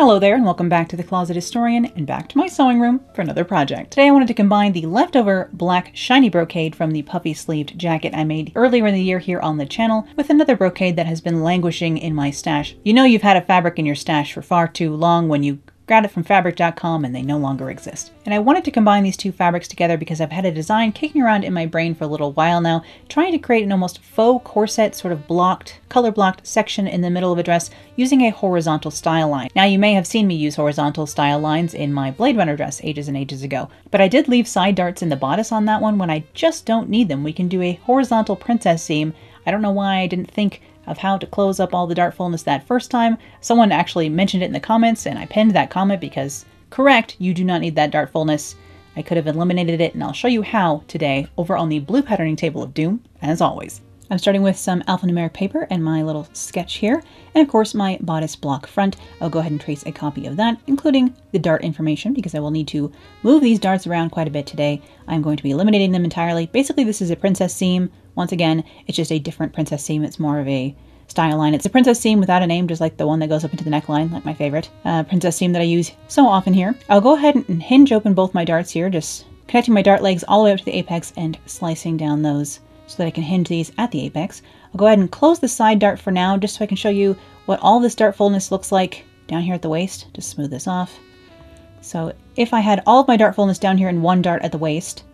Hello there and welcome back to The Closet Historian and back to my sewing room for another project. Today I wanted to combine the leftover black shiny brocade from the puffy sleeved jacket I made earlier in the year here on the channel with another brocade that has been languishing in my stash. You know you've had a fabric in your stash for far too long when you Got it from fabric.com and they no longer exist. And I wanted to combine these two fabrics together because I've had a design kicking around in my brain for a little while now, trying to create an almost faux corset sort of blocked, color blocked section in the middle of a dress using a horizontal style line. Now you may have seen me use horizontal style lines in my Blade Runner dress ages and ages ago, but I did leave side darts in the bodice on that one when I just don't need them. We can do a horizontal princess seam. I don't know why I didn't think of how to close up all the dart fullness that first time. Someone actually mentioned it in the comments, and I pinned that comment because, correct, you do not need that dart fullness. I could have eliminated it, and I'll show you how today over on the blue patterning table of doom, as always. I'm starting with some alphanumeric paper and my little sketch here, and of course my bodice block front. I'll go ahead and trace a copy of that, including the dart information, because I will need to move these darts around quite a bit today. I'm going to be eliminating them entirely. Basically, this is a princess seam. Once again, it's just a different princess seam. It's more of a style line. It's a princess seam without a name, just like the one that goes up into the neckline, like my favorite uh, princess seam that I use so often here. I'll go ahead and hinge open both my darts here, just connecting my dart legs all the way up to the apex and slicing down those so that I can hinge these at the apex. I'll go ahead and close the side dart for now, just so I can show you what all this dart fullness looks like down here at the waist. Just smooth this off. So if I had all of my dart fullness down here in one dart at the waist,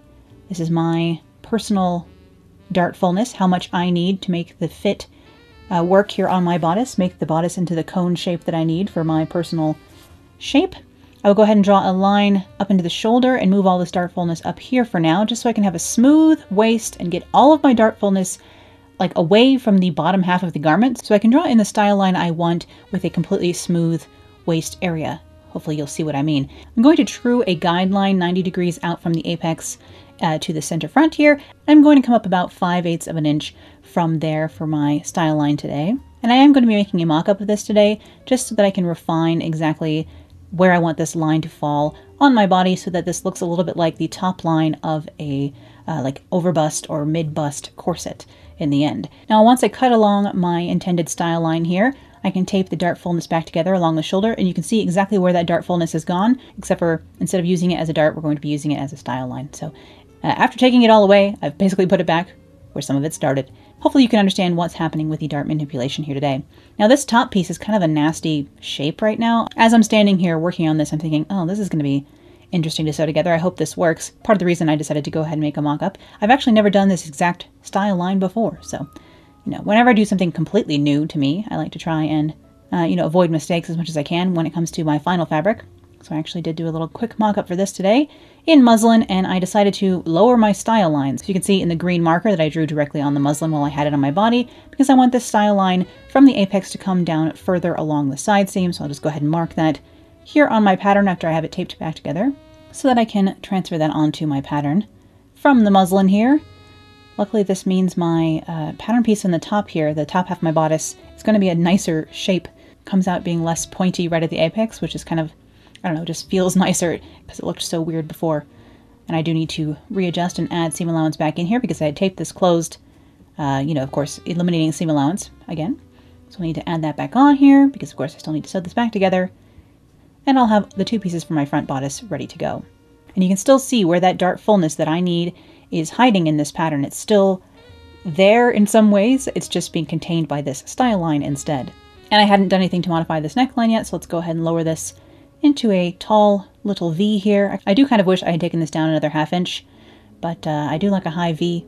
this is my personal dart fullness, how much I need to make the fit uh, work here on my bodice, make the bodice into the cone shape that I need for my personal shape. I will go ahead and draw a line up into the shoulder and move all this dart fullness up here for now, just so I can have a smooth waist and get all of my dart fullness like away from the bottom half of the garment. So I can draw in the style line I want with a completely smooth waist area. Hopefully you'll see what I mean. I'm going to true a guideline 90 degrees out from the apex uh, to the center front here. I'm going to come up about 5 eighths of an inch from there for my style line today. And I am going to be making a mock-up of this today, just so that I can refine exactly where I want this line to fall on my body so that this looks a little bit like the top line of a uh, like overbust or mid-bust corset in the end. Now once I cut along my intended style line here, I can tape the dart fullness back together along the shoulder and you can see exactly where that dart fullness has gone, except for instead of using it as a dart, we're going to be using it as a style line. So uh, after taking it all away, I've basically put it back where some of it started. Hopefully you can understand what's happening with the dart manipulation here today. Now this top piece is kind of a nasty shape right now. As I'm standing here working on this, I'm thinking, oh, this is going to be interesting to sew together. I hope this works. Part of the reason I decided to go ahead and make a mock-up. I've actually never done this exact style line before, so, you know, whenever I do something completely new to me, I like to try and, uh, you know, avoid mistakes as much as I can when it comes to my final fabric. So I actually did do a little quick mock-up for this today in muslin, and I decided to lower my style lines. So you can see in the green marker that I drew directly on the muslin while I had it on my body, because I want this style line from the apex to come down further along the side seam, so I'll just go ahead and mark that here on my pattern after I have it taped back together, so that I can transfer that onto my pattern from the muslin here. Luckily this means my uh, pattern piece in the top here, the top half of my bodice, is going to be a nicer shape. Comes out being less pointy right at the apex, which is kind of I don't know, just feels nicer because it looked so weird before. And I do need to readjust and add seam allowance back in here because I had taped this closed, uh, you know, of course, eliminating seam allowance again. So I need to add that back on here because, of course, I still need to sew this back together. And I'll have the two pieces for my front bodice ready to go. And you can still see where that dart fullness that I need is hiding in this pattern. It's still there in some ways, it's just being contained by this style line instead. And I hadn't done anything to modify this neckline yet, so let's go ahead and lower this into a tall little V here. I do kind of wish I had taken this down another half inch, but uh, I do like a high V.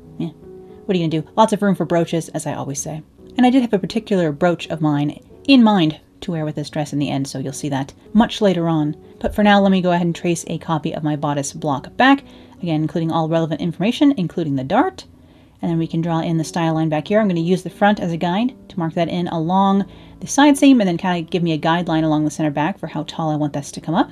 What are you gonna do? Lots of room for brooches, as I always say. And I did have a particular brooch of mine in mind to wear with this dress in the end, so you'll see that much later on. But for now, let me go ahead and trace a copy of my bodice block back, again, including all relevant information, including the dart. And then we can draw in the style line back here. I'm going to use the front as a guide to mark that in along the side seam and then kind of give me a guideline along the center back for how tall I want this to come up.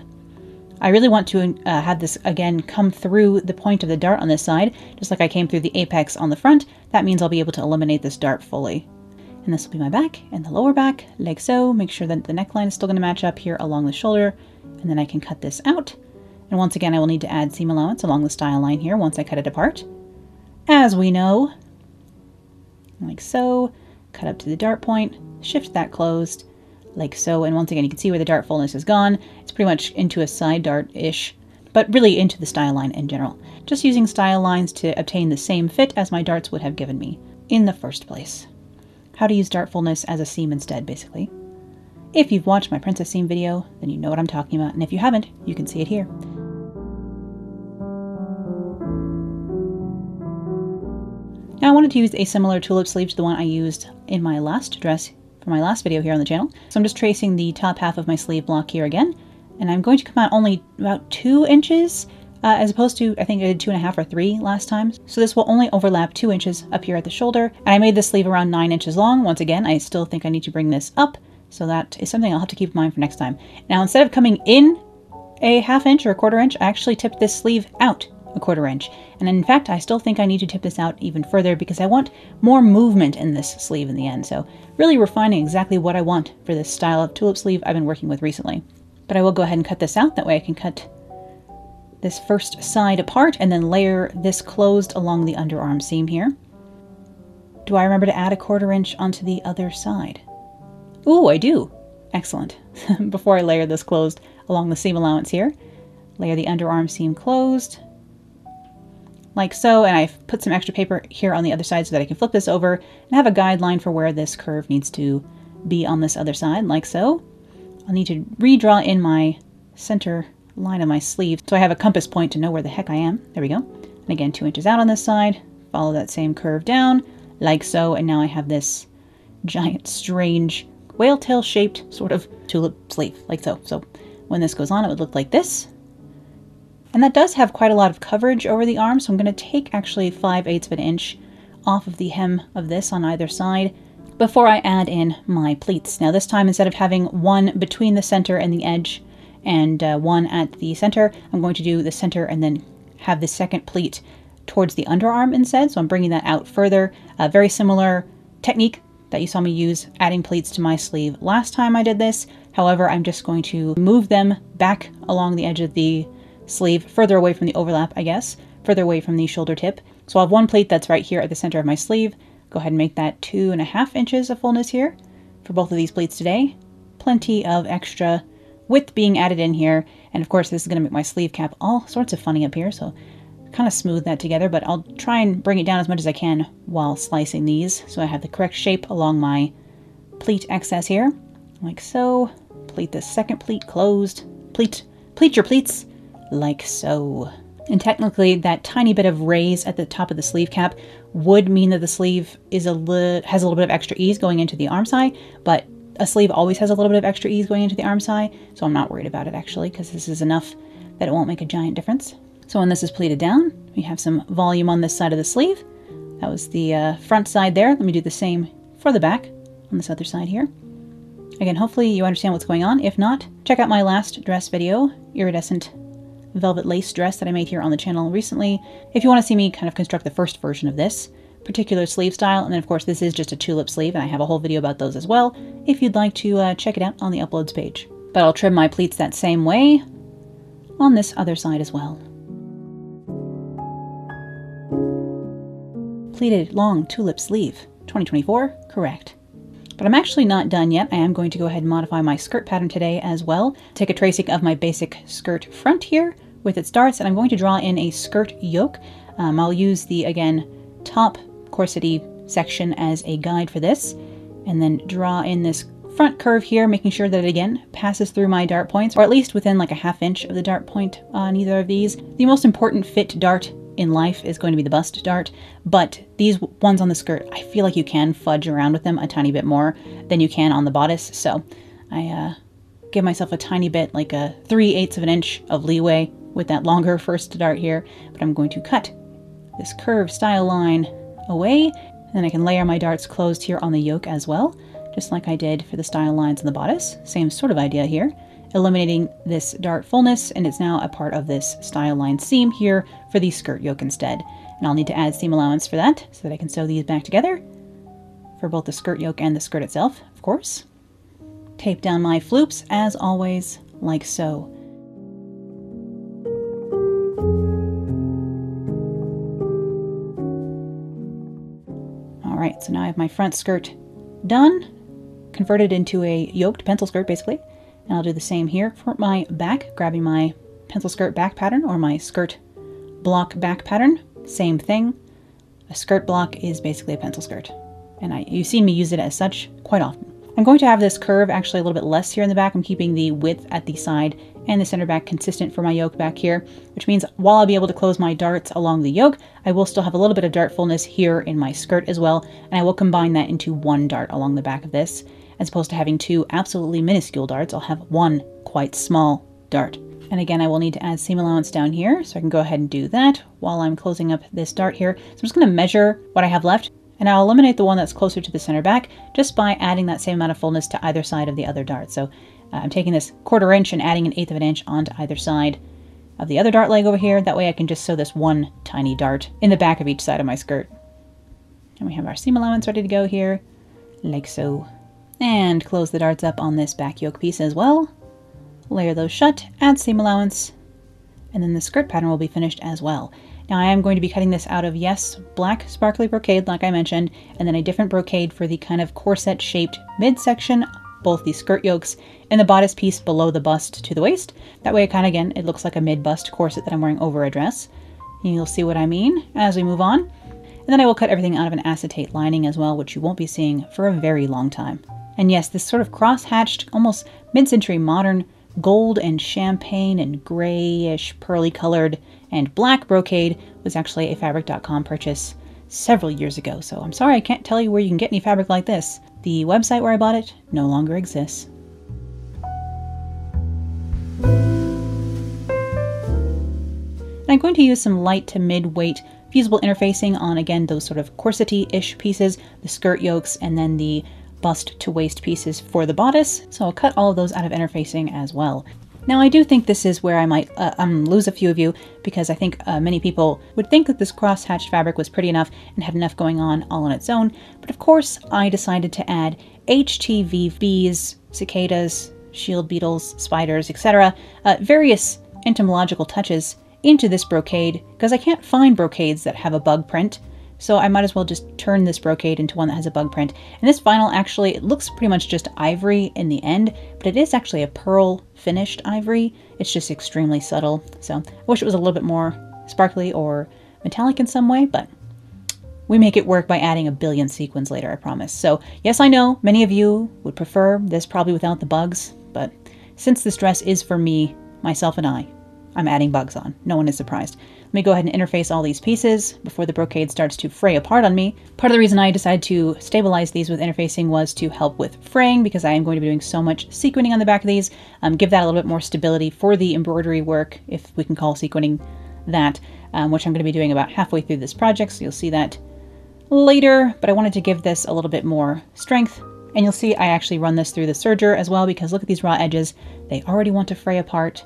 I really want to uh, have this, again, come through the point of the dart on this side, just like I came through the apex on the front. That means I'll be able to eliminate this dart fully. And this will be my back and the lower back, like so. Make sure that the neckline is still going to match up here along the shoulder, and then I can cut this out. And once again, I will need to add seam allowance along the style line here once I cut it apart. As we know, like so, cut up to the dart point, shift that closed, like so. And once again, you can see where the dart fullness is gone. It's pretty much into a side dart-ish, but really into the style line in general. Just using style lines to obtain the same fit as my darts would have given me in the first place. How to use dart fullness as a seam instead, basically. If you've watched my princess seam video, then you know what I'm talking about, and if you haven't, you can see it here. Now I wanted to use a similar tulip sleeve to the one I used in my last dress for my last video here on the channel. So I'm just tracing the top half of my sleeve block here again, and I'm going to come out only about two inches uh, as opposed to I think I did two and a half or three last time. So this will only overlap two inches up here at the shoulder. And I made this sleeve around nine inches long. Once again, I still think I need to bring this up. So that is something I'll have to keep in mind for next time. Now, instead of coming in a half inch or a quarter inch, I actually tipped this sleeve out a quarter inch. And in fact, I still think I need to tip this out even further because I want more movement in this sleeve in the end. So really refining exactly what I want for this style of tulip sleeve I've been working with recently. But I will go ahead and cut this out. That way I can cut this first side apart and then layer this closed along the underarm seam here. Do I remember to add a quarter inch onto the other side? Ooh, I do. Excellent. Before I layer this closed along the seam allowance here, layer the underarm seam closed, like so, and I've put some extra paper here on the other side so that I can flip this over and have a guideline for where this curve needs to be on this other side, like so. I'll need to redraw in my center line of my sleeve so I have a compass point to know where the heck I am. There we go. And again, two inches out on this side, follow that same curve down, like so, and now I have this giant, strange, whale tail shaped sort of tulip sleeve, like so. So when this goes on, it would look like this. And that does have quite a lot of coverage over the arm, so I'm going to take actually 5 eighths of an inch off of the hem of this on either side before I add in my pleats. Now this time, instead of having one between the center and the edge and uh, one at the center, I'm going to do the center and then have the second pleat towards the underarm instead. So I'm bringing that out further. A very similar technique that you saw me use adding pleats to my sleeve last time I did this. However, I'm just going to move them back along the edge of the sleeve, further away from the overlap, I guess, further away from the shoulder tip. So I'll have one pleat that's right here at the center of my sleeve. Go ahead and make that two and a half inches of fullness here for both of these pleats today. Plenty of extra width being added in here. And of course, this is going to make my sleeve cap all sorts of funny up here. So kind of smooth that together, but I'll try and bring it down as much as I can while slicing these. So I have the correct shape along my pleat excess here, like so. Pleat the second pleat closed. Pleat, pleat your pleats like so. And technically, that tiny bit of raise at the top of the sleeve cap would mean that the sleeve is a li- has a little bit of extra ease going into the arm side, but a sleeve always has a little bit of extra ease going into the arm side, so I'm not worried about it actually, because this is enough that it won't make a giant difference. So when this is pleated down, we have some volume on this side of the sleeve. That was the uh, front side there. Let me do the same for the back on this other side here. Again, hopefully you understand what's going on. If not, check out my last dress video, iridescent velvet lace dress that I made here on the channel recently if you want to see me kind of construct the first version of this particular sleeve style. And then of course this is just a tulip sleeve and I have a whole video about those as well if you'd like to uh, check it out on the uploads page. But I'll trim my pleats that same way on this other side as well. Pleated long tulip sleeve, 2024, correct. But I'm actually not done yet. I am going to go ahead and modify my skirt pattern today as well. Take a tracing of my basic skirt front here with its darts, and I'm going to draw in a skirt yoke. Um, I'll use the, again, top corsety section as a guide for this, and then draw in this front curve here, making sure that it again passes through my dart points, or at least within like a half inch of the dart point on either of these. The most important fit dart in life is going to be the bust dart, but these ones on the skirt, I feel like you can fudge around with them a tiny bit more than you can on the bodice, so I uh, give myself a tiny bit, like a 3 eighths of an inch of leeway with that longer first dart here, but I'm going to cut this curved style line away, and then I can layer my darts closed here on the yoke as well, just like I did for the style lines in the bodice. Same sort of idea here, eliminating this dart fullness, and it's now a part of this style line seam here for the skirt yoke instead. And I'll need to add seam allowance for that so that I can sew these back together for both the skirt yoke and the skirt itself, of course. Tape down my floops as always, like so. Alright, so now I have my front skirt done. converted into a yoked pencil skirt basically. And I'll do the same here for my back, grabbing my pencil skirt back pattern or my skirt block back pattern. Same thing. A skirt block is basically a pencil skirt. And I, you've seen me use it as such quite often. I'm going to have this curve actually a little bit less here in the back. I'm keeping the width at the side and the center back consistent for my yoke back here, which means while I'll be able to close my darts along the yoke, I will still have a little bit of dart fullness here in my skirt as well, and I will combine that into one dart along the back of this. As opposed to having two absolutely minuscule darts, I'll have one quite small dart. And again, I will need to add seam allowance down here, so I can go ahead and do that while I'm closing up this dart here. So I'm just going to measure what I have left, and I'll eliminate the one that's closer to the center back just by adding that same amount of fullness to either side of the other dart. So uh, I'm taking this quarter inch and adding an eighth of an inch onto either side of the other dart leg over here. That way I can just sew this one tiny dart in the back of each side of my skirt. And we have our seam allowance ready to go here, like so. And close the darts up on this back yoke piece as well. Layer those shut, add seam allowance, and then the skirt pattern will be finished as well. Now I am going to be cutting this out of, yes, black sparkly brocade like I mentioned, and then a different brocade for the kind of corset shaped midsection, both the skirt yokes and the bodice piece below the bust to the waist. That way, kind of again, it looks like a mid-bust corset that I'm wearing over a dress. And you'll see what I mean as we move on. And then I will cut everything out of an acetate lining as well, which you won't be seeing for a very long time. And yes, this sort of cross-hatched, almost mid-century modern gold and champagne and grayish pearly colored and black brocade was actually a fabric.com purchase several years ago. So I'm sorry I can't tell you where you can get any fabric like this. The website where I bought it no longer exists. And I'm going to use some light to mid-weight fusible interfacing on again those sort of corsety-ish pieces, the skirt yokes, and then the bust to waist pieces for the bodice, so I'll cut all of those out of interfacing as well. Now I do think this is where I might uh, um, lose a few of you because I think uh, many people would think that this cross-hatched fabric was pretty enough and had enough going on all on its own, but of course I decided to add HTV bees, cicadas, shield beetles, spiders, etc., uh, various entomological touches into this brocade because I can't find brocades that have a bug print. So I might as well just turn this brocade into one that has a bug print. And this vinyl actually, it looks pretty much just ivory in the end, but it is actually a pearl finished ivory. It's just extremely subtle. So I wish it was a little bit more sparkly or metallic in some way, but we make it work by adding a billion sequins later, I promise. So yes, I know many of you would prefer this probably without the bugs, but since this dress is for me, myself and I, I'm adding bugs on. No one is surprised. Let me go ahead and interface all these pieces before the brocade starts to fray apart on me. Part of the reason I decided to stabilize these with interfacing was to help with fraying because I am going to be doing so much sequining on the back of these. Um, give that a little bit more stability for the embroidery work, if we can call sequining that, um, which I'm going to be doing about halfway through this project, so you'll see that later, but I wanted to give this a little bit more strength. And you'll see I actually run this through the serger as well because look at these raw edges. They already want to fray apart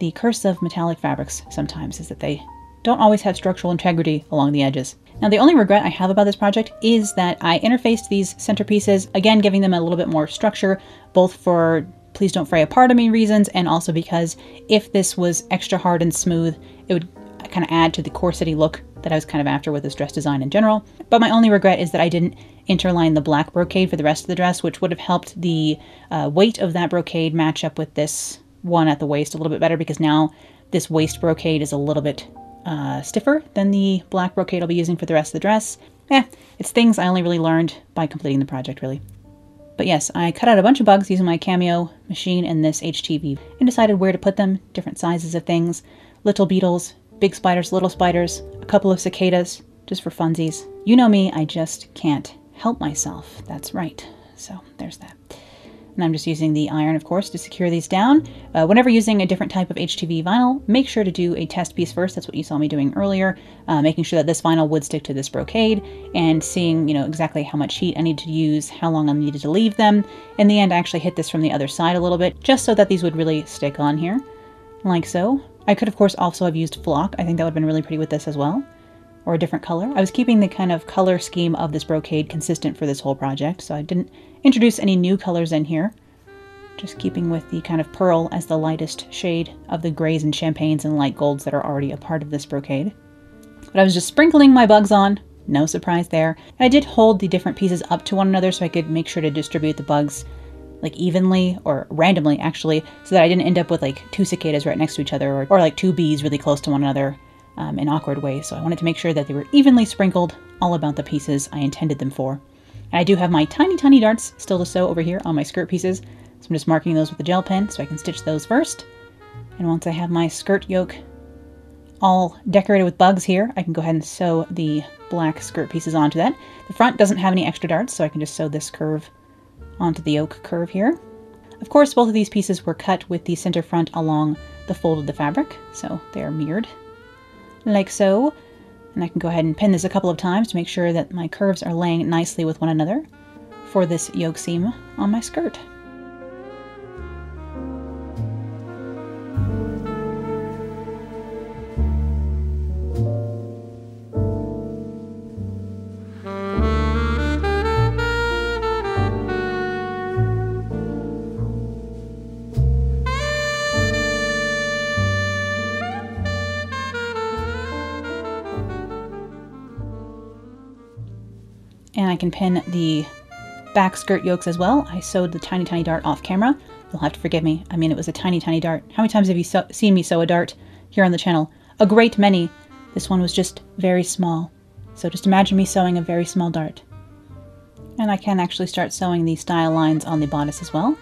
the curse of metallic fabrics sometimes is that they don't always have structural integrity along the edges. Now the only regret I have about this project is that I interfaced these centerpieces, again giving them a little bit more structure, both for please don't fray apart of me reasons, and also because if this was extra hard and smooth, it would kind of add to the corsety look that I was kind of after with this dress design in general. But my only regret is that I didn't interline the black brocade for the rest of the dress, which would have helped the uh, weight of that brocade match up with this one at the waist a little bit better because now this waist brocade is a little bit uh, stiffer than the black brocade I'll be using for the rest of the dress. Eh, it's things I only really learned by completing the project, really. But yes, I cut out a bunch of bugs using my Cameo machine and this HTV and decided where to put them, different sizes of things, little beetles, big spiders, little spiders, a couple of cicadas, just for funsies. You know me, I just can't help myself. That's right. So there's that. And I'm just using the iron, of course, to secure these down. Uh, whenever using a different type of HTV vinyl, make sure to do a test piece first. That's what you saw me doing earlier, uh, making sure that this vinyl would stick to this brocade and seeing, you know, exactly how much heat I need to use, how long I needed to leave them. In the end, I actually hit this from the other side a little bit, just so that these would really stick on here, like so. I could, of course, also have used flock. I think that would have been really pretty with this as well or a different color. I was keeping the kind of color scheme of this brocade consistent for this whole project, so I didn't introduce any new colors in here. Just keeping with the kind of pearl as the lightest shade of the grays and champagnes and light golds that are already a part of this brocade. But I was just sprinkling my bugs on no surprise there. And I did hold the different pieces up to one another so I could make sure to distribute the bugs like evenly or randomly actually, so that I didn't end up with like two cicadas right next to each other or, or like two bees really close to one another um, in awkward ways. So I wanted to make sure that they were evenly sprinkled all about the pieces I intended them for. And I do have my tiny, tiny darts still to sew over here on my skirt pieces. So I'm just marking those with a gel pen so I can stitch those first. And once I have my skirt yoke all decorated with bugs here, I can go ahead and sew the black skirt pieces onto that. The front doesn't have any extra darts, so I can just sew this curve onto the yoke curve here. Of course, both of these pieces were cut with the center front along the fold of the fabric, so they're mirrored like so. And I can go ahead and pin this a couple of times to make sure that my curves are laying nicely with one another for this yoke seam on my skirt. Pin the back skirt yokes as well. I sewed the tiny, tiny dart off camera. You'll have to forgive me. I mean, it was a tiny, tiny dart. How many times have you seen me sew a dart here on the channel? A great many. This one was just very small. So just imagine me sewing a very small dart. And I can actually start sewing the style lines on the bodice as well.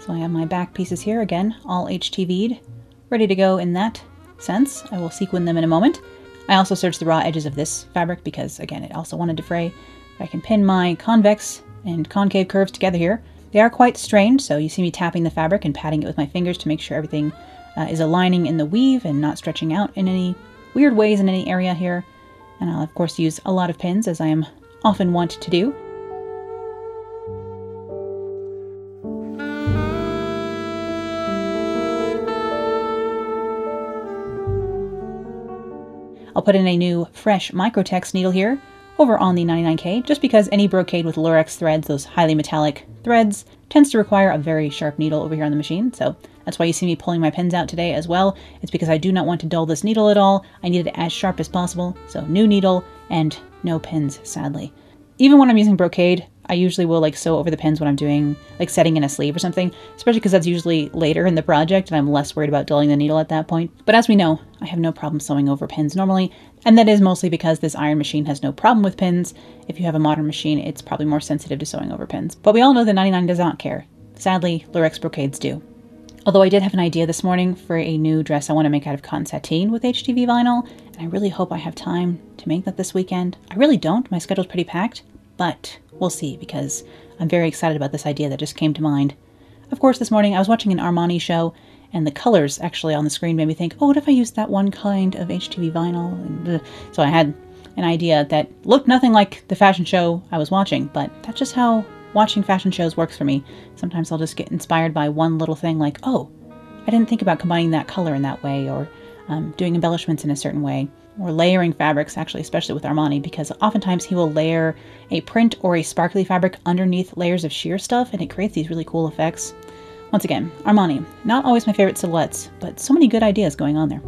So I have my back pieces here, again, all HTV'd, ready to go in that sense. I will sequin them in a moment. I also serged the raw edges of this fabric because, again, it also wanted to fray. I can pin my convex and concave curves together here. They are quite strained, so you see me tapping the fabric and patting it with my fingers to make sure everything uh, is aligning in the weave and not stretching out in any weird ways in any area here. And I'll of course use a lot of pins as I am often wont to do. I'll put in a new fresh Microtex needle here over on the 99K, just because any brocade with Lurex threads, those highly metallic threads, tends to require a very sharp needle over here on the machine, so that's why you see me pulling my pins out today as well. It's because I do not want to dull this needle at all. I need it as sharp as possible, so new needle and no pins, sadly. Even when I'm using brocade, I usually will like sew over the pins when I'm doing like setting in a sleeve or something, especially because that's usually later in the project and I'm less worried about dulling the needle at that point. But as we know, I have no problem sewing over pins normally, and that is mostly because this iron machine has no problem with pins. If you have a modern machine, it's probably more sensitive to sewing over pins. But we all know that 99 does not care. Sadly, Lurex brocades do. Although I did have an idea this morning for a new dress I want to make out of cotton sateen with HTV vinyl, and I really hope I have time to make that this weekend. I really don't, my schedule's pretty packed, but we'll see because I'm very excited about this idea that just came to mind. Of course, this morning I was watching an Armani show, and the colors actually on the screen made me think, oh, what if I used that one kind of HTV vinyl? And, uh, so I had an idea that looked nothing like the fashion show I was watching, but that's just how watching fashion shows works for me. Sometimes I'll just get inspired by one little thing, like, oh, I didn't think about combining that color in that way, or um, doing embellishments in a certain way or layering fabrics, actually, especially with Armani, because oftentimes he will layer a print or a sparkly fabric underneath layers of sheer stuff, and it creates these really cool effects. Once again, Armani, not always my favorite silhouettes, but so many good ideas going on there.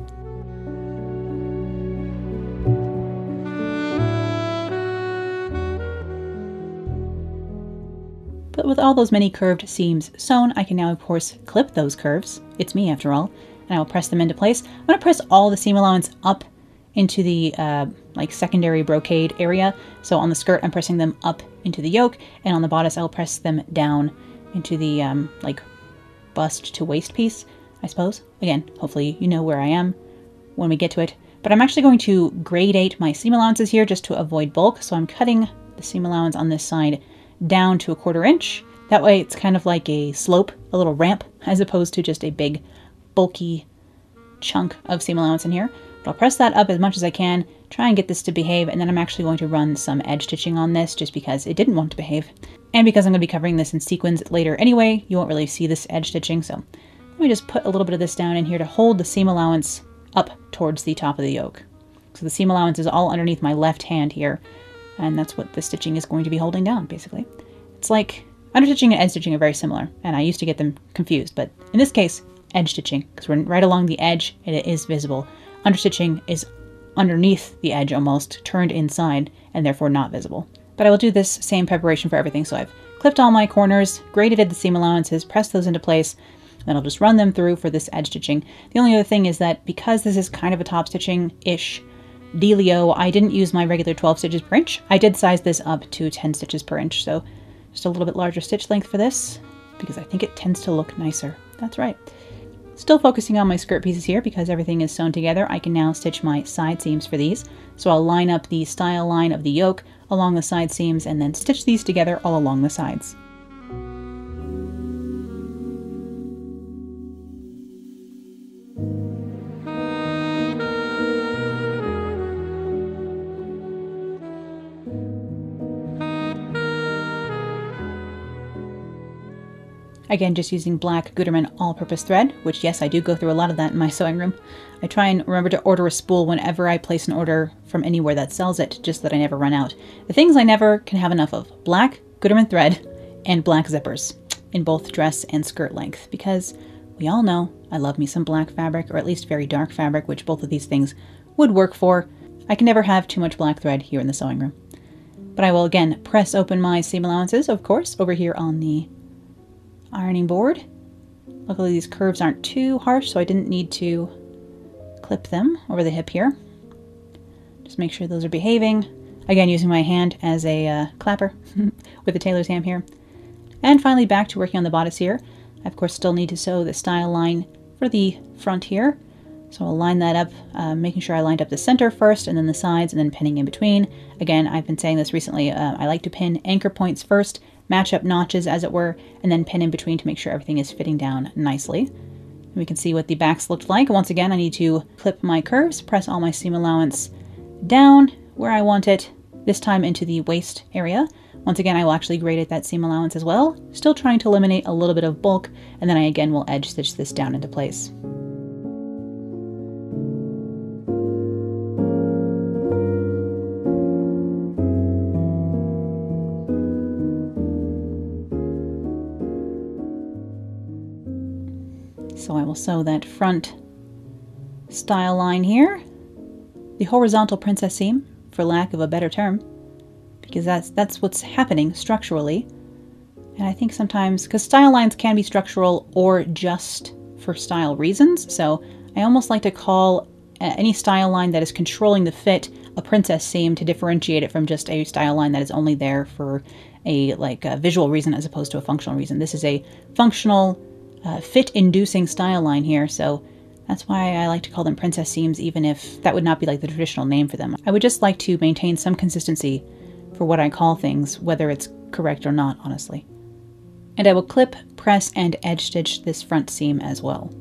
But with all those many curved seams sewn, I can now, of course, clip those curves. It's me, after all. And I will press them into place. I'm going to press all the seam allowance up into the uh, like secondary brocade area. So on the skirt, I'm pressing them up into the yoke, and on the bodice, I'll press them down into the um, like bust to waist piece, I suppose. Again, hopefully you know where I am when we get to it. But I'm actually going to gradate my seam allowances here just to avoid bulk. So I'm cutting the seam allowance on this side down to a quarter inch. That way it's kind of like a slope, a little ramp, as opposed to just a big bulky chunk of seam allowance in here. But I'll press that up as much as I can, try and get this to behave, and then I'm actually going to run some edge stitching on this just because it didn't want to behave. And because I'm going to be covering this in sequins later anyway, you won't really see this edge stitching, so let me just put a little bit of this down in here to hold the seam allowance up towards the top of the yoke. So the seam allowance is all underneath my left hand here, and that's what the stitching is going to be holding down, basically. It's like understitching and edge stitching are very similar, and I used to get them confused, but in this case, edge stitching, because we're right along the edge and it is visible. Understitching is underneath the edge almost, turned inside, and therefore not visible. But I will do this same preparation for everything. So I've clipped all my corners, graded the seam allowances, pressed those into place, then I'll just run them through for this edge stitching. The only other thing is that because this is kind of a top stitching-ish dealio, I didn't use my regular 12 stitches per inch. I did size this up to 10 stitches per inch, so just a little bit larger stitch length for this because I think it tends to look nicer. That's right. Still focusing on my skirt pieces here because everything is sewn together, I can now stitch my side seams for these. So I'll line up the style line of the yoke along the side seams and then stitch these together all along the sides. Again, just using black Gutermann all-purpose thread, which yes, I do go through a lot of that in my sewing room. I try and remember to order a spool whenever I place an order from anywhere that sells it, just that I never run out. The things I never can have enough of, black Gutermann thread and black zippers in both dress and skirt length, because we all know I love me some black fabric, or at least very dark fabric, which both of these things would work for. I can never have too much black thread here in the sewing room. But I will again press open my seam allowances, of course, over here on the ironing board. Luckily these curves aren't too harsh, so I didn't need to clip them over the hip here. Just make sure those are behaving. Again, using my hand as a uh, clapper with the tailor's ham here. And finally back to working on the bodice here. I of course still need to sew the style line for the front here. So I'll line that up, uh, making sure I lined up the center first and then the sides and then pinning in between. Again, I've been saying this recently, uh, I like to pin anchor points first match up notches as it were, and then pin in between to make sure everything is fitting down nicely. We can see what the backs looked like. Once again, I need to clip my curves, press all my seam allowance down where I want it, this time into the waist area. Once again, I will actually grade it that seam allowance as well, still trying to eliminate a little bit of bulk, and then I again will edge stitch this down into place. So I will sew that front style line here, the horizontal princess seam, for lack of a better term, because that's that's what's happening structurally. And I think sometimes, because style lines can be structural or just for style reasons, so I almost like to call any style line that is controlling the fit a princess seam to differentiate it from just a style line that is only there for a like a visual reason as opposed to a functional reason. This is a functional uh, fit-inducing style line here, so that's why I like to call them princess seams, even if that would not be like the traditional name for them. I would just like to maintain some consistency for what I call things, whether it's correct or not, honestly. And I will clip, press, and edge stitch this front seam as well.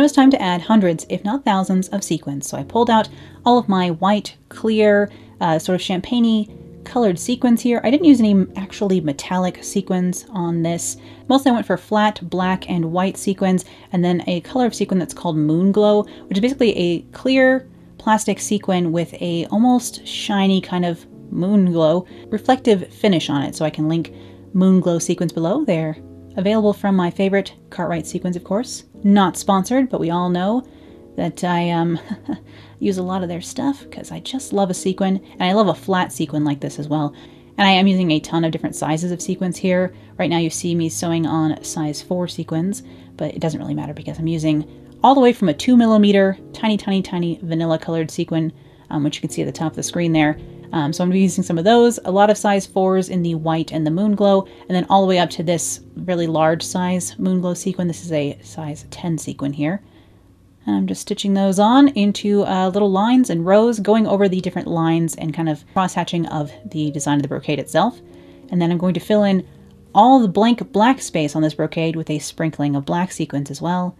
It was time to add hundreds, if not thousands, of sequins. So I pulled out all of my white, clear, uh, sort of champagne colored sequins here. I didn't use any actually metallic sequins on this. Mostly I went for flat black and white sequins and then a color of sequin that's called Moon Glow, which is basically a clear plastic sequin with a almost shiny kind of moon glow reflective finish on it. So I can link Moon Glow sequins below. They're available from my favorite Cartwright sequins, of course. Not sponsored, but we all know that I um, use a lot of their stuff because I just love a sequin, and I love a flat sequin like this as well. And I am using a ton of different sizes of sequins here. Right now you see me sewing on size 4 sequins, but it doesn't really matter because I'm using all the way from a 2 millimeter tiny, tiny, tiny vanilla colored sequin, um, which you can see at the top of the screen there, um, so I'm going to be using some of those, a lot of size 4s in the white and the moon glow, and then all the way up to this really large size moon glow sequin. This is a size 10 sequin here. And I'm just stitching those on into uh, little lines and rows, going over the different lines and kind of cross-hatching of the design of the brocade itself. And then I'm going to fill in all the blank black space on this brocade with a sprinkling of black sequins as well.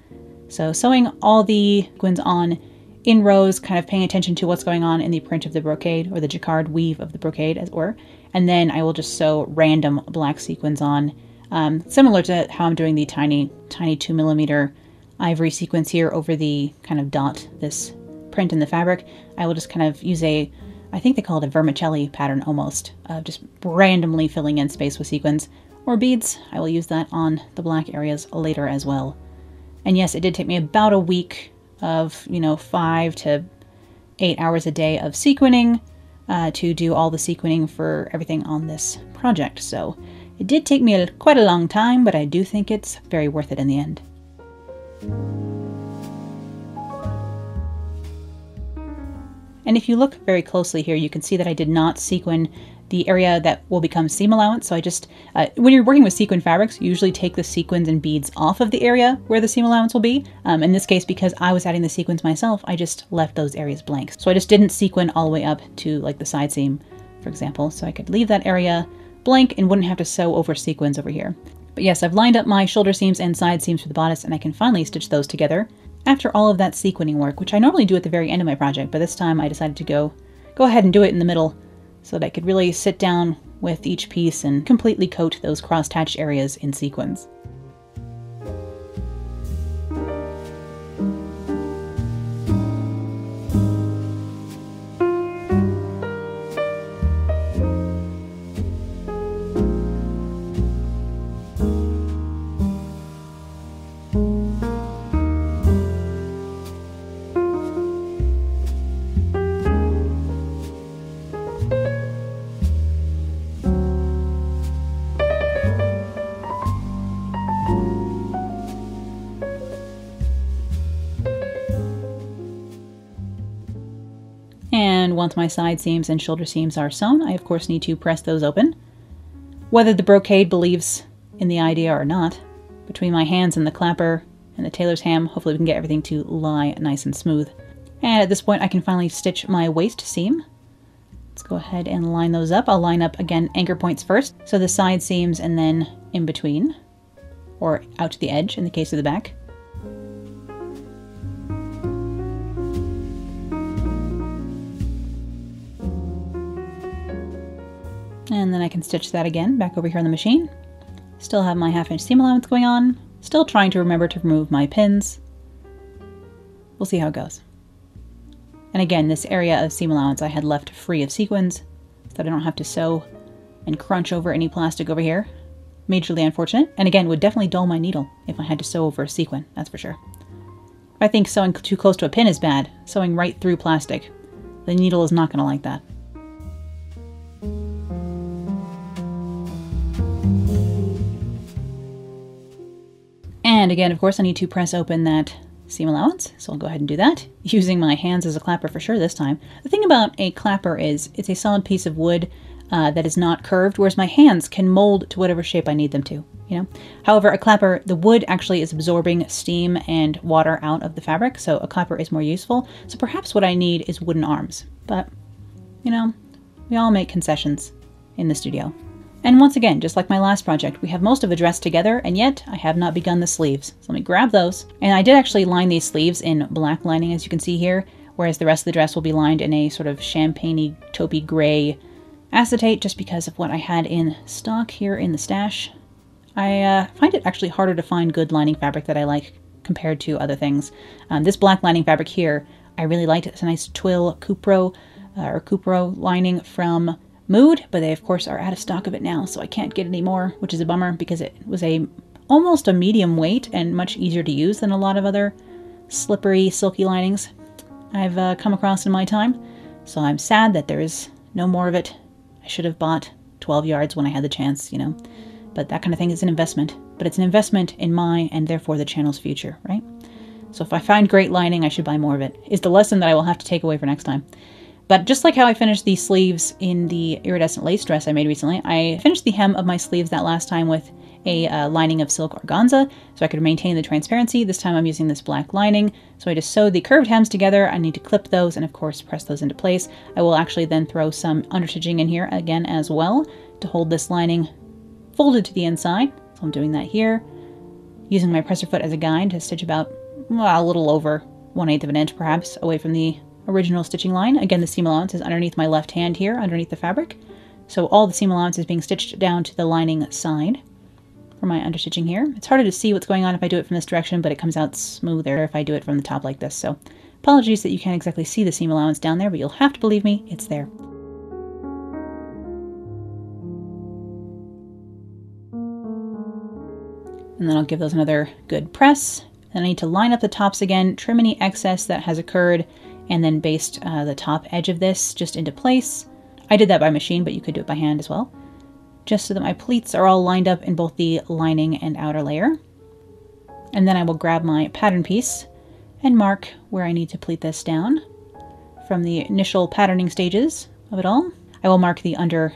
So sewing all the sequins on in rows, kind of paying attention to what's going on in the print of the brocade or the jacquard weave of the brocade, as it were. And then I will just sew random black sequins on, um, similar to how I'm doing the tiny, tiny two millimeter ivory sequins here over the kind of dot, this print in the fabric. I will just kind of use a, I think they call it a vermicelli pattern almost, uh, just randomly filling in space with sequins or beads. I will use that on the black areas later as well. And yes, it did take me about a week of, you know, five to eight hours a day of sequining uh, to do all the sequining for everything on this project. So it did take me a, quite a long time, but I do think it's very worth it in the end. And if you look very closely here, you can see that I did not sequin the area that will become seam allowance. So I just, uh, when you're working with sequin fabrics, usually take the sequins and beads off of the area where the seam allowance will be. Um, in this case, because I was adding the sequins myself, I just left those areas blank. So I just didn't sequin all the way up to like the side seam, for example. So I could leave that area blank and wouldn't have to sew over sequins over here. But yes, I've lined up my shoulder seams and side seams for the bodice and I can finally stitch those together after all of that sequining work, which I normally do at the very end of my project, but this time I decided to go go ahead and do it in the middle so that I could really sit down with each piece and completely coat those cross-hatched areas in sequins. Once my side seams and shoulder seams are sewn, I of course need to press those open. Whether the brocade believes in the idea or not, between my hands and the clapper and the tailor's ham, hopefully we can get everything to lie nice and smooth. And at this point I can finally stitch my waist seam. Let's go ahead and line those up. I'll line up again anchor points first, so the side seams and then in between, or out to the edge in the case of the back. And then I can stitch that again back over here on the machine. Still have my half inch seam allowance going on. Still trying to remember to remove my pins. We'll see how it goes. And again, this area of seam allowance I had left free of sequins so that I don't have to sew and crunch over any plastic over here. Majorly unfortunate, and again, would definitely dull my needle if I had to sew over a sequin, that's for sure. I think sewing too close to a pin is bad. Sewing right through plastic. The needle is not going to like that. And again, of course, I need to press open that seam allowance, so I'll go ahead and do that, using my hands as a clapper for sure this time. The thing about a clapper is it's a solid piece of wood uh, that is not curved, whereas my hands can mold to whatever shape I need them to, you know? However, a clapper, the wood actually is absorbing steam and water out of the fabric, so a clapper is more useful. So perhaps what I need is wooden arms, but, you know, we all make concessions in the studio. And once again, just like my last project, we have most of the dress together, and yet I have not begun the sleeves. So let me grab those. And I did actually line these sleeves in black lining, as you can see here, whereas the rest of the dress will be lined in a sort of champagne taupey gray acetate, just because of what I had in stock here in the stash. I uh, find it actually harder to find good lining fabric that I like compared to other things. Um, this black lining fabric here, I really liked it. It's a nice twill Cupro, uh, or Cupro lining from mood, but they of course are out of stock of it now, so I can't get any more, which is a bummer because it was a almost a medium weight and much easier to use than a lot of other slippery, silky linings I've uh, come across in my time. So I'm sad that there is no more of it. I should have bought 12 yards when I had the chance, you know. But that kind of thing is an investment. But it's an investment in my and therefore the channel's future, right? So if I find great lining, I should buy more of it. Is the lesson that I will have to take away for next time. But just like how I finished the sleeves in the iridescent lace dress I made recently, I finished the hem of my sleeves that last time with a uh, lining of silk organza so I could maintain the transparency. This time I'm using this black lining. So I just sewed the curved hems together. I need to clip those and of course press those into place. I will actually then throw some understitching in here again as well to hold this lining folded to the inside. So I'm doing that here, using my presser foot as a guide to stitch about well, a little over one eighth of an inch perhaps away from the original stitching line. Again, the seam allowance is underneath my left hand here, underneath the fabric. So all the seam allowance is being stitched down to the lining side for my understitching here. It's harder to see what's going on if I do it from this direction, but it comes out smoother if I do it from the top like this. So apologies that you can't exactly see the seam allowance down there, but you'll have to believe me, it's there. And then I'll give those another good press. Then I need to line up the tops again, trim any excess that has occurred, and then baste uh, the top edge of this just into place. I did that by machine, but you could do it by hand as well just so that my pleats are all lined up in both the lining and outer layer. And then I will grab my pattern piece and mark where I need to pleat this down from the initial patterning stages of it all. I will mark the under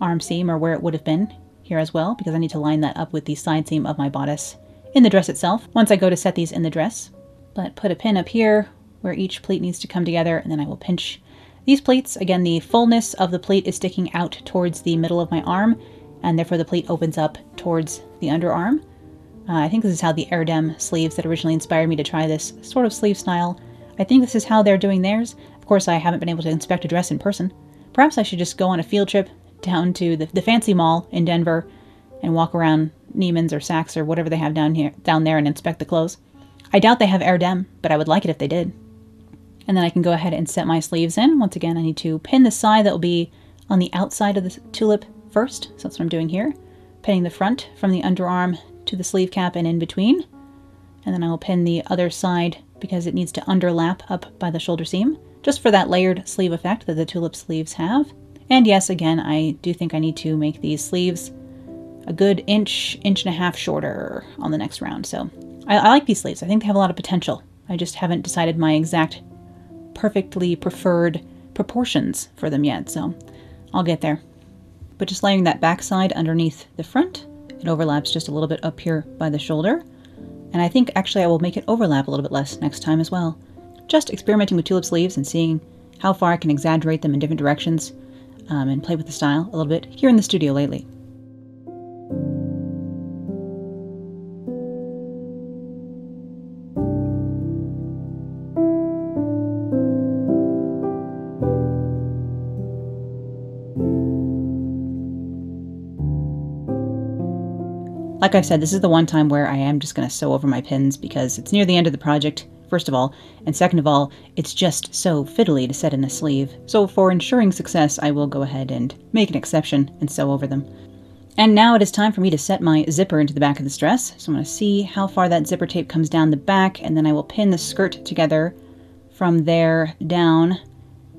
arm seam or where it would have been here as well because I need to line that up with the side seam of my bodice in the dress itself once I go to set these in the dress. But put a pin up here where each pleat needs to come together and then I will pinch these pleats, again, the fullness of the pleat is sticking out towards the middle of my arm, and therefore the pleat opens up towards the underarm. Uh, I think this is how the Erdem sleeves that originally inspired me to try this sort of sleeve style. I think this is how they're doing theirs. Of course, I haven't been able to inspect a dress in person. Perhaps I should just go on a field trip down to the, the fancy mall in Denver and walk around Neiman's or Saks or whatever they have down here down there and inspect the clothes. I doubt they have Erdem, but I would like it if they did. And then I can go ahead and set my sleeves in. Once again, I need to pin the side that will be on the outside of the tulip first. So that's what I'm doing here. Pinning the front from the underarm to the sleeve cap and in between. And then I will pin the other side because it needs to underlap up by the shoulder seam, just for that layered sleeve effect that the tulip sleeves have. And yes, again, I do think I need to make these sleeves a good inch, inch and a half shorter on the next round. So I, I like these sleeves. I think they have a lot of potential. I just haven't decided my exact perfectly preferred proportions for them yet, so I'll get there. But just layering that backside underneath the front, it overlaps just a little bit up here by the shoulder. And I think actually I will make it overlap a little bit less next time as well. Just experimenting with tulip sleeves and seeing how far I can exaggerate them in different directions um, and play with the style a little bit here in the studio lately. Like I said, this is the one time where I am just going to sew over my pins because it's near the end of the project, first of all, and second of all, it's just so fiddly to set in a sleeve. So for ensuring success, I will go ahead and make an exception and sew over them. And now it is time for me to set my zipper into the back of this dress. So I'm going to see how far that zipper tape comes down the back, and then I will pin the skirt together from there down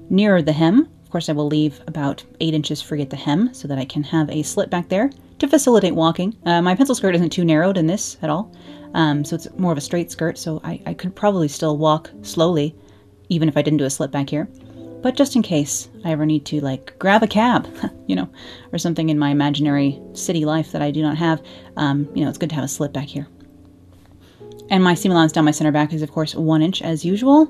nearer the hem. Of course, I will leave about 8 inches free at the hem so that I can have a slit back there to facilitate walking. Uh, my pencil skirt isn't too narrowed in this at all, um, so it's more of a straight skirt, so I, I could probably still walk slowly, even if I didn't do a slip back here. But just in case I ever need to, like, grab a cab, you know, or something in my imaginary city life that I do not have, um, you know, it's good to have a slip back here. And my seam allowance down my center back is, of course, one inch as usual.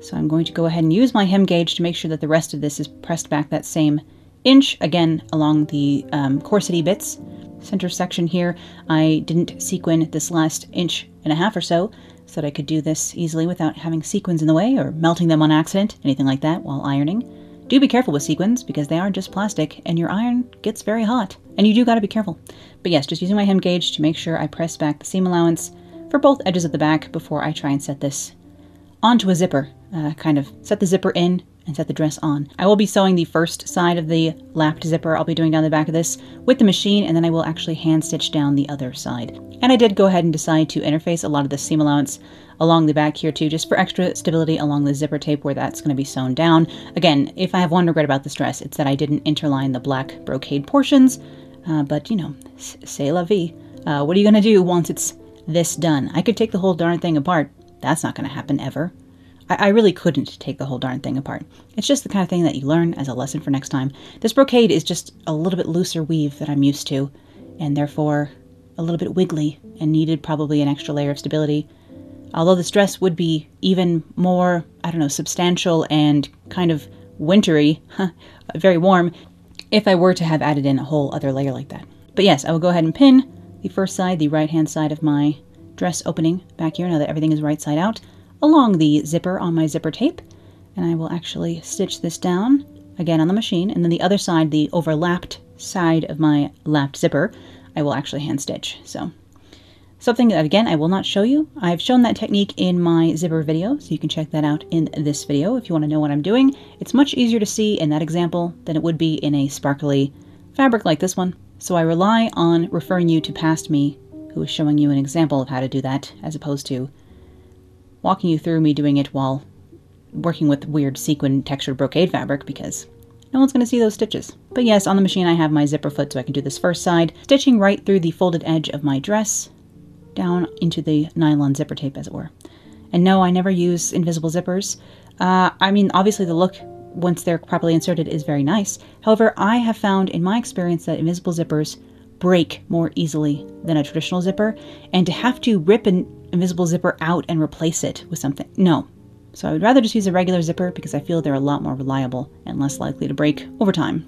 So I'm going to go ahead and use my hem gauge to make sure that the rest of this is pressed back that same inch again along the um, corsety bits. Center section here, I didn't sequin this last inch and a half or so, so that I could do this easily without having sequins in the way or melting them on accident, anything like that while ironing. Do be careful with sequins because they are just plastic and your iron gets very hot. And you do gotta be careful. But yes, just using my hem gauge to make sure I press back the seam allowance for both edges of the back before I try and set this onto a zipper. Uh, kind of set the zipper in and set the dress on. I will be sewing the first side of the lapped zipper I'll be doing down the back of this with the machine and then I will actually hand stitch down the other side. And I did go ahead and decide to interface a lot of the seam allowance along the back here too, just for extra stability along the zipper tape where that's going to be sewn down. Again, if I have one regret about this dress, it's that I didn't interline the black brocade portions, uh, but you know, c'est la vie. Uh, what are you going to do once it's this done? I could take the whole darn thing apart. That's not going to happen ever. I, I really couldn't take the whole darn thing apart. It's just the kind of thing that you learn as a lesson for next time. This brocade is just a little bit looser weave that I'm used to, and therefore a little bit wiggly and needed probably an extra layer of stability. Although this dress would be even more, I don't know, substantial and kind of wintry, very warm, if I were to have added in a whole other layer like that. But yes, I will go ahead and pin the first side, the right hand side of my dress opening back here now that everything is right side out along the zipper on my zipper tape. And I will actually stitch this down again on the machine. And then the other side, the overlapped side of my lapped zipper, I will actually hand stitch. So something that again I will not show you. I've shown that technique in my zipper video, so you can check that out in this video if you want to know what I'm doing. It's much easier to see in that example than it would be in a sparkly fabric like this one. So I rely on referring you to past me who is showing you an example of how to do that as opposed to walking you through me doing it while working with weird sequin textured brocade fabric because no one's going to see those stitches. But yes, on the machine I have my zipper foot so I can do this first side, stitching right through the folded edge of my dress, down into the nylon zipper tape as it were. And no, I never use invisible zippers. Uh, I mean, obviously the look, once they're properly inserted, is very nice. However, I have found in my experience that invisible zippers break more easily than a traditional zipper, and to have to rip an invisible zipper out and replace it with something, no, so I would rather just use a regular zipper because I feel they're a lot more reliable and less likely to break over time.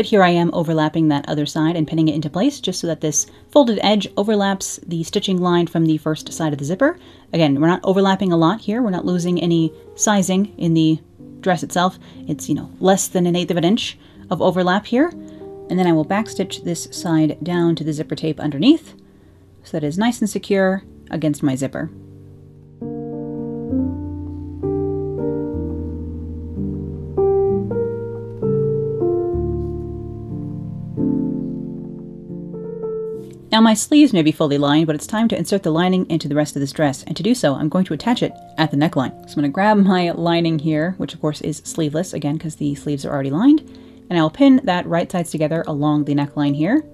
But here I am overlapping that other side and pinning it into place just so that this folded edge overlaps the stitching line from the first side of the zipper. Again, we're not overlapping a lot here. We're not losing any sizing in the dress itself. It's, you know, less than an eighth of an inch of overlap here. And then I will backstitch this side down to the zipper tape underneath so that it is nice and secure against my zipper. Now my sleeves may be fully lined, but it's time to insert the lining into the rest of this dress, and to do so, I'm going to attach it at the neckline. So I'm going to grab my lining here, which of course is sleeveless, again, because the sleeves are already lined, and I'll pin that right sides together along the neckline here,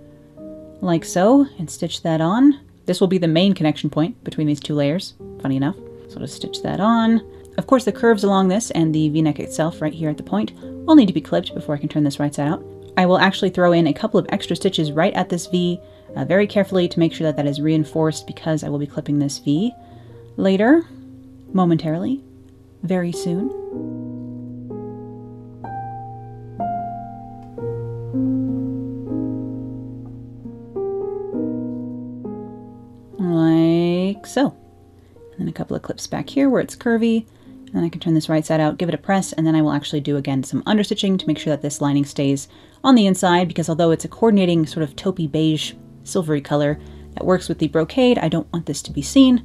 like so, and stitch that on. This will be the main connection point between these two layers, funny enough. So to stitch that on. Of course, the curves along this and the v-neck itself right here at the point will need to be clipped before I can turn this right side out. I will actually throw in a couple of extra stitches right at this V uh, very carefully to make sure that that is reinforced because I will be clipping this V later, momentarily, very soon. Like so. And then a couple of clips back here where it's curvy. And then I can turn this right side out, give it a press, and then I will actually do again some understitching to make sure that this lining stays on the inside because although it's a coordinating sort of taupey beige silvery color that works with the brocade. I don't want this to be seen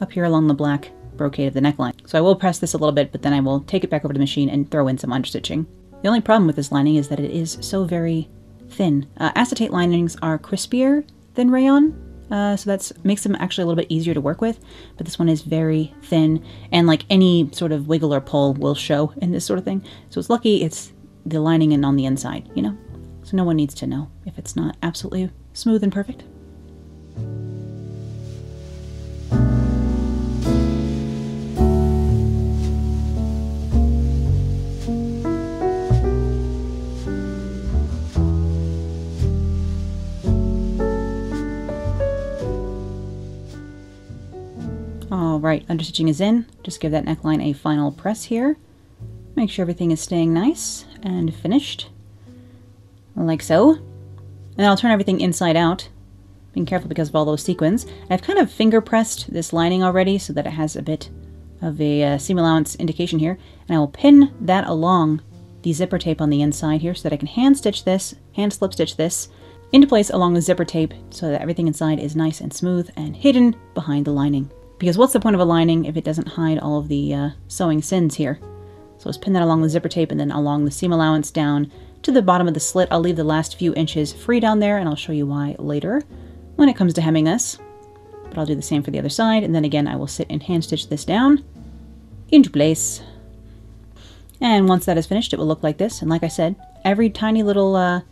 up here along the black brocade of the neckline. So I will press this a little bit, but then I will take it back over to the machine and throw in some understitching. The only problem with this lining is that it is so very thin. Uh, acetate linings are crispier than rayon, uh, so that makes them actually a little bit easier to work with, but this one is very thin, and like any sort of wiggle or pull will show in this sort of thing. So it's lucky it's the lining and on the inside, you know? So no one needs to know if it's not absolutely smooth and perfect. All right, understitching is in. Just give that neckline a final press here. Make sure everything is staying nice and finished, like so. And I'll turn everything inside out, being careful because of all those sequins. I've kind of finger pressed this lining already so that it has a bit of a uh, seam allowance indication here. And I will pin that along the zipper tape on the inside here so that I can hand stitch this, hand slip stitch this into place along the zipper tape so that everything inside is nice and smooth and hidden behind the lining. Because what's the point of a lining if it doesn't hide all of the uh, sewing sins here? So let's pin that along the zipper tape and then along the seam allowance down to the bottom of the slit. I'll leave the last few inches free down there and I'll show you why later when it comes to hemming this. But I'll do the same for the other side and then again I will sit and hand stitch this down into place. And once that is finished it will look like this and like I said every tiny little uh,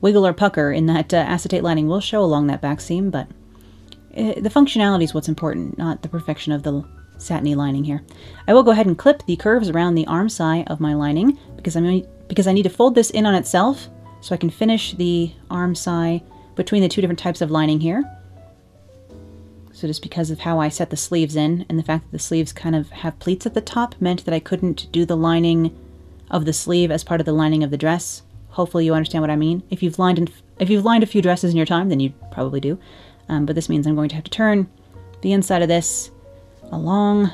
wiggle or pucker in that uh, acetate lining will show along that back seam but uh, the functionality is what's important not the perfection of the satiny lining here. I will go ahead and clip the curves around the armscye of my lining because I'm because I need to fold this in on itself so I can finish the armscye between the two different types of lining here. So just because of how I set the sleeves in and the fact that the sleeves kind of have pleats at the top meant that I couldn't do the lining of the sleeve as part of the lining of the dress. Hopefully you understand what I mean. If you've lined in, if you've lined a few dresses in your time, then you probably do. Um, but this means I'm going to have to turn the inside of this along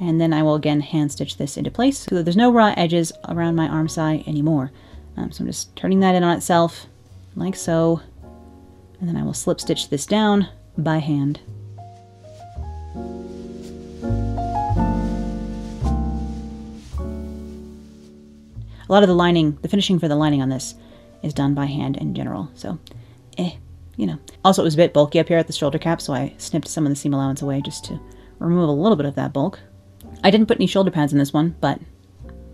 and then I will again hand stitch this into place so that there's no raw edges around my armscye anymore. Um, so I'm just turning that in on itself like so and then I will slip stitch this down by hand. A lot of the lining, the finishing for the lining on this is done by hand in general, so eh, you know. Also, it was a bit bulky up here at the shoulder cap, so I snipped some of the seam allowance away just to remove a little bit of that bulk. I didn't put any shoulder pads in this one, but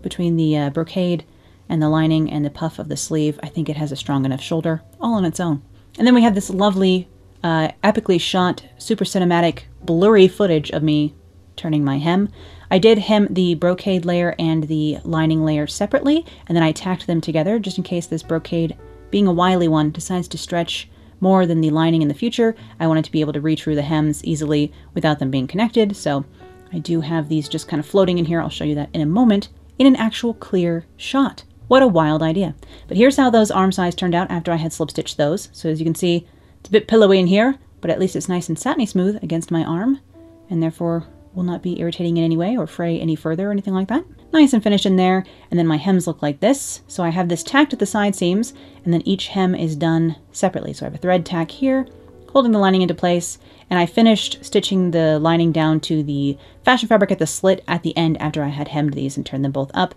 between the uh, brocade and the lining and the puff of the sleeve, I think it has a strong enough shoulder all on its own. And then we have this lovely, uh, epically shot, super cinematic, blurry footage of me turning my hem. I did hem the brocade layer and the lining layer separately, and then I tacked them together just in case this brocade, being a wily one, decides to stretch more than the lining in the future. I wanted to be able to reach through the hems easily without them being connected, so I do have these just kind of floating in here. I'll show you that in a moment in an actual clear shot. What a wild idea. But here's how those armscyes turned out after I had slip stitched those. So as you can see, it's a bit pillowy in here, but at least it's nice and satiny smooth against my arm, and therefore will not be irritating in any way or fray any further or anything like that. Nice and finished in there, and then my hems look like this. So I have this tacked at the side seams, and then each hem is done separately. So I have a thread tack here, holding the lining into place, and I finished stitching the lining down to the fashion fabric at the slit at the end after I had hemmed these and turned them both up.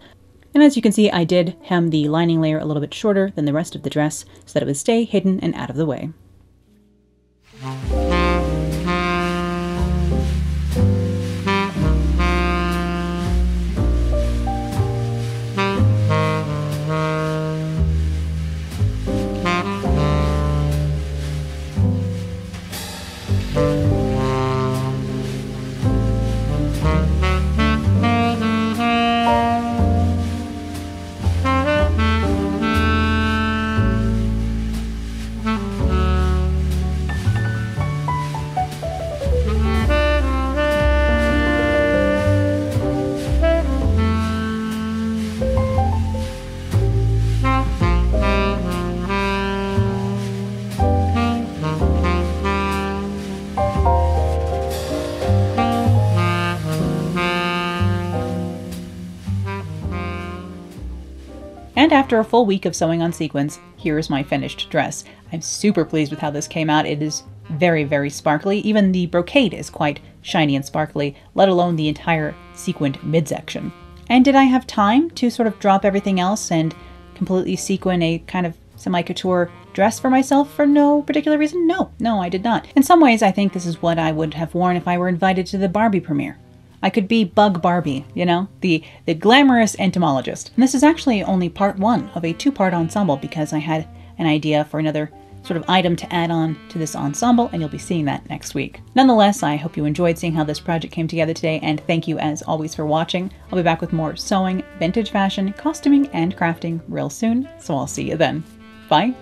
And as you can see, I did hem the lining layer a little bit shorter than the rest of the dress so that it would stay hidden and out of the way. And after a full week of sewing on sequins, here is my finished dress. I'm super pleased with how this came out. It is very, very sparkly. Even the brocade is quite shiny and sparkly, let alone the entire sequined midsection. And did I have time to sort of drop everything else and completely sequin a kind of semi-couture dress for myself for no particular reason? No, no, I did not. In some ways, I think this is what I would have worn if I were invited to the Barbie premiere. I could be Bug Barbie, you know, the, the glamorous entomologist. And this is actually only part one of a two part ensemble because I had an idea for another sort of item to add on to this ensemble, and you'll be seeing that next week. Nonetheless, I hope you enjoyed seeing how this project came together today, and thank you as always for watching. I'll be back with more sewing, vintage fashion, costuming, and crafting real soon, so I'll see you then. Bye!